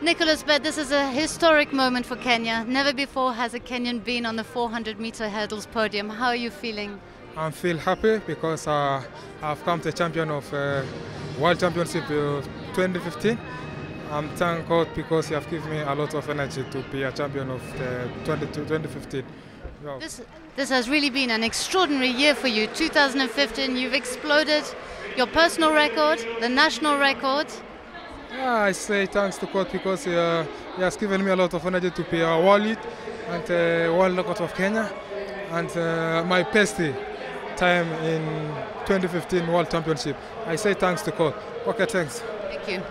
Nicholas Bett, this is a historic moment for Kenya. Never before has a Kenyan been on the 400 meter hurdles podium. How are you feeling? I feel happy because uh, I've come to champion of uh, World Championship uh, 2015. I'm thank God because you have given me a lot of energy to be a champion of the 20, 2015. Yeah. This, this has really been an extraordinary year for you. 2015, you've exploded your personal record, the national record. Yeah, I say thanks to God because uh, He has given me a lot of energy to be a lead and uh, world record of Kenya and uh, my best time in 2015 World Championship. I say thanks to God. Okay, thanks. Thank you.